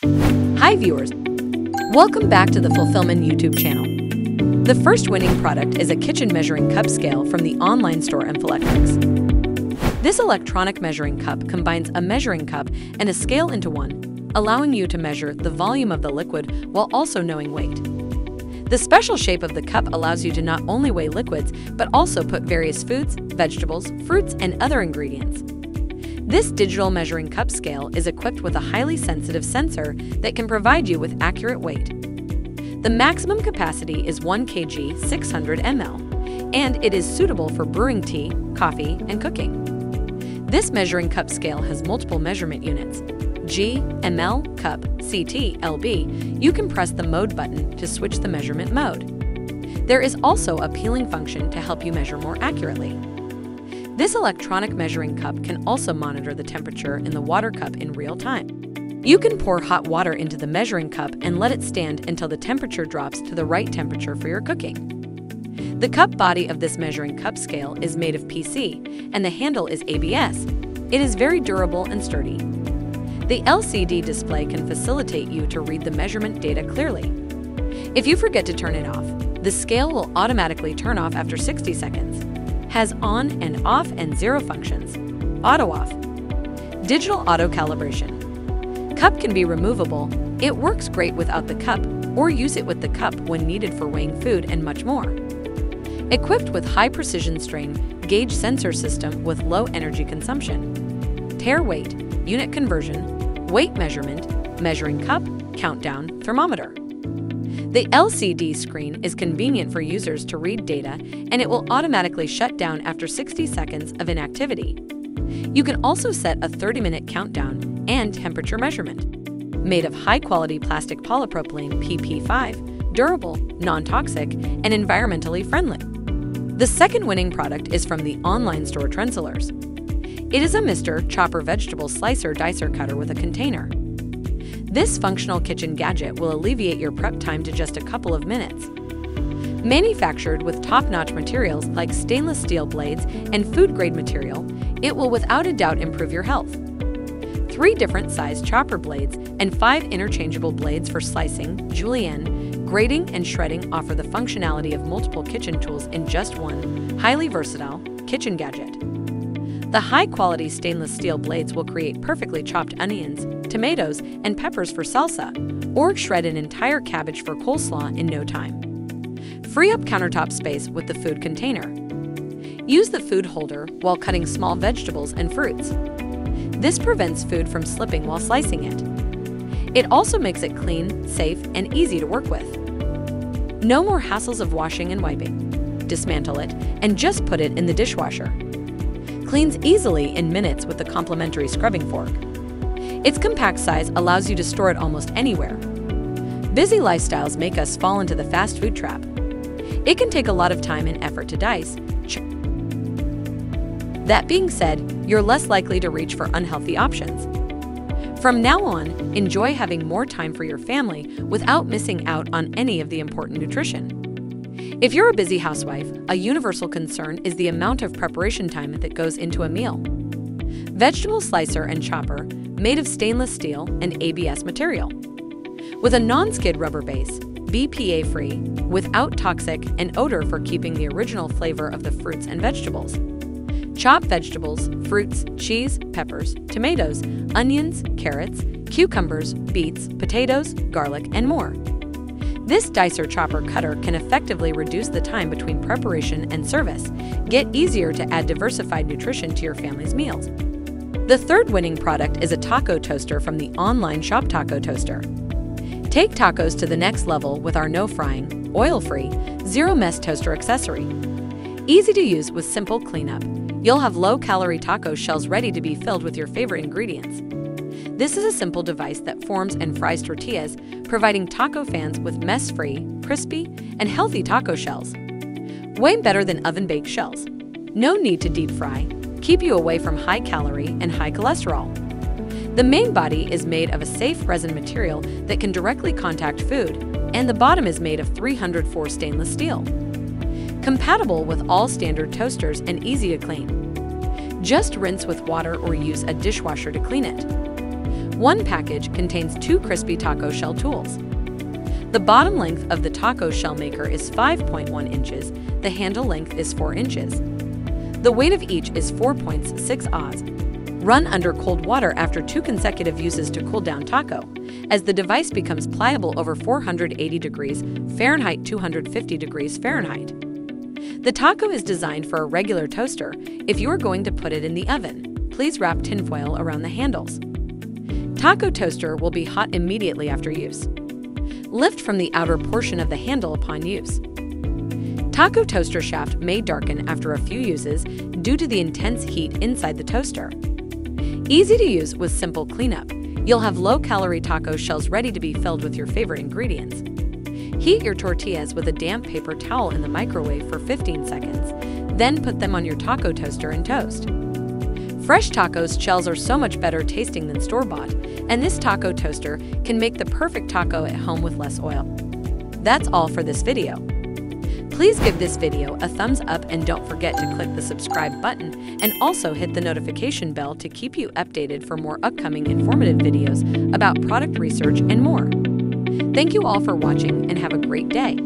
Hi, viewers. Welcome back to the Fulfillman YouTube channel. The first winning product is a kitchen measuring cup scale from the online store Infolectrix. This electronic measuring cup combines a measuring cup and a scale into one, allowing you to measure the volume of the liquid while also knowing weight. The special shape of the cup allows you to not only weigh liquids, but also put various foods, vegetables, fruits, and other ingredients. This digital measuring cup scale is equipped with a highly sensitive sensor that can provide you with accurate weight. The maximum capacity is 1 kg 600 ml, and it is suitable for brewing tea, coffee, and cooking. This measuring cup scale has multiple measurement units. G, ml, cup, CT, LB, you can press the mode button to switch the measurement mode. There is also a peeling function to help you measure more accurately. This electronic measuring cup can also monitor the temperature in the water cup in real time. You can pour hot water into the measuring cup and let it stand until the temperature drops to the right temperature for your cooking. The cup body of this measuring cup scale is made of PC and the handle is ABS. It is very durable and sturdy. The LCD display can facilitate you to read the measurement data clearly. If you forget to turn it off, the scale will automatically turn off after 60 seconds has on and off and zero functions. Auto off. Digital auto calibration. Cup can be removable. It works great without the cup or use it with the cup when needed for weighing food and much more. Equipped with high precision strain gauge sensor system with low energy consumption. Tare weight, unit conversion, weight measurement, measuring cup, countdown, thermometer. The LCD screen is convenient for users to read data and it will automatically shut down after 60 seconds of inactivity. You can also set a 30 minute countdown and temperature measurement. Made of high quality plastic polypropylene PP5, durable, non toxic, and environmentally friendly. The second winning product is from the online store Trendsellers. It is a Mr. Chopper vegetable slicer dicer cutter with a container. This functional kitchen gadget will alleviate your prep time to just a couple of minutes. Manufactured with top-notch materials like stainless steel blades and food-grade material, it will without a doubt improve your health. Three different size chopper blades and five interchangeable blades for slicing, julienne, grating, and shredding offer the functionality of multiple kitchen tools in just one highly versatile kitchen gadget. The high-quality stainless steel blades will create perfectly chopped onions, tomatoes, and peppers for salsa, or shred an entire cabbage for coleslaw in no time. Free up countertop space with the food container. Use the food holder while cutting small vegetables and fruits. This prevents food from slipping while slicing it. It also makes it clean, safe, and easy to work with. No more hassles of washing and wiping. Dismantle it and just put it in the dishwasher. Cleans easily in minutes with the complimentary scrubbing fork. Its compact size allows you to store it almost anywhere. Busy lifestyles make us fall into the fast food trap. It can take a lot of time and effort to dice. That being said, you're less likely to reach for unhealthy options. From now on, enjoy having more time for your family without missing out on any of the important nutrition. If you're a busy housewife, a universal concern is the amount of preparation time that goes into a meal. Vegetable slicer and chopper made of stainless steel and ABS material. With a non-skid rubber base, BPA-free, without toxic and odor for keeping the original flavor of the fruits and vegetables. Chop vegetables, fruits, cheese, peppers, tomatoes, onions, carrots, cucumbers, beets, potatoes, garlic, and more. This dicer chopper cutter can effectively reduce the time between preparation and service, get easier to add diversified nutrition to your family's meals, the third winning product is a taco toaster from the online shop Taco Toaster. Take tacos to the next level with our no frying, oil free, zero mess toaster accessory. Easy to use with simple cleanup. You'll have low calorie taco shells ready to be filled with your favorite ingredients. This is a simple device that forms and fries tortillas, providing taco fans with mess free, crispy, and healthy taco shells. Way better than oven baked shells. No need to deep fry, keep you away from high calorie and high cholesterol. The main body is made of a safe resin material that can directly contact food, and the bottom is made of 304 stainless steel. Compatible with all standard toasters and easy to clean. Just rinse with water or use a dishwasher to clean it. One package contains two crispy taco shell tools. The bottom length of the taco shell maker is 5.1 inches, the handle length is 4 inches. The weight of each is 4.6 oz. Run under cold water after two consecutive uses to cool down taco, as the device becomes pliable over 480 degrees Fahrenheit 250 degrees Fahrenheit. The taco is designed for a regular toaster. If you are going to put it in the oven, please wrap tinfoil around the handles. Taco toaster will be hot immediately after use. Lift from the outer portion of the handle upon use. Taco toaster shaft may darken after a few uses due to the intense heat inside the toaster. Easy to use with simple cleanup. You'll have low-calorie taco shells ready to be filled with your favorite ingredients. Heat your tortillas with a damp paper towel in the microwave for 15 seconds, then put them on your taco toaster and toast. Fresh tacos shells are so much better tasting than store-bought, and this taco toaster can make the perfect taco at home with less oil. That's all for this video. Please give this video a thumbs up and don't forget to click the subscribe button and also hit the notification bell to keep you updated for more upcoming informative videos about product research and more. Thank you all for watching and have a great day.